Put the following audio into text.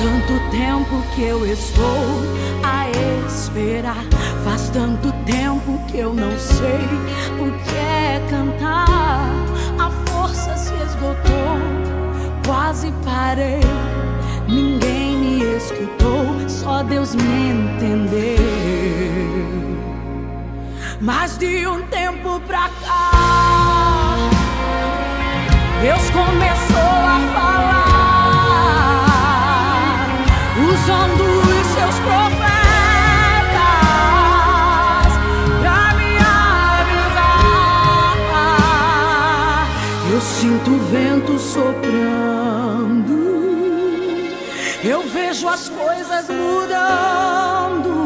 tanto tempo que eu estou a esperar. Faz tanto tempo que eu não sei o que é cantar. A força se esgotou, quase parei. Ninguém me escutou, só Deus me entendeu. Mas de um tempo pra cá, Deus começou. sinto o vento soprando, eu vejo as coisas mudando.